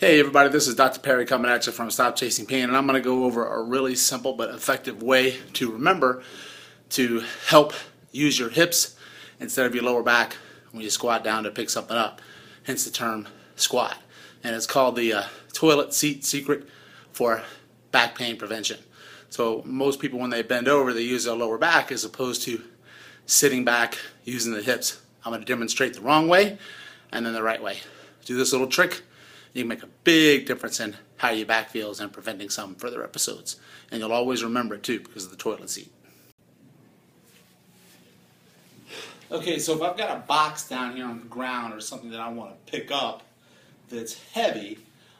Hey everybody, this is Dr. Perry coming at you from Stop Chasing Pain and I'm going to go over a really simple but effective way to remember to help use your hips instead of your lower back when you squat down to pick something up, hence the term squat. And it's called the uh, toilet seat secret for back pain prevention. So most people when they bend over they use their lower back as opposed to sitting back using the hips. I'm going to demonstrate the wrong way and then the right way. Do this little trick you can make a big difference in how your back feels and preventing some further episodes. And you'll always remember it too because of the toilet seat. Okay, so if I've got a box down here on the ground or something that I want to pick up that's heavy,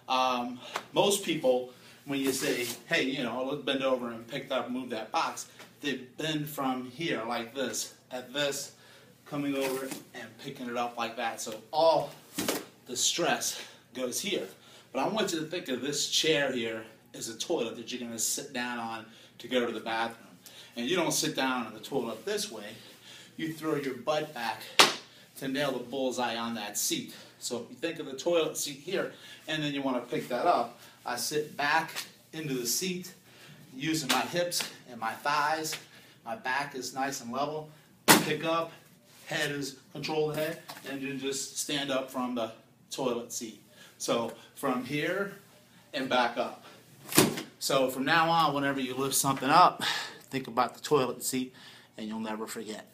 um, most people, when you say, hey, you know, let's bend over and pick up, move that box, they bend from here like this, at this, coming over and picking it up like that. So all the stress goes here. But I want you to think of this chair here as a toilet that you're going to sit down on to go to the bathroom. And you don't sit down on the toilet this way. You throw your butt back to nail the bullseye on that seat. So if you think of the toilet seat here, and then you want to pick that up, I sit back into the seat using my hips and my thighs. My back is nice and level. Pick up, head is control the head, and you just stand up from the toilet seat. So from here and back up. So from now on, whenever you lift something up, think about the toilet seat and you'll never forget.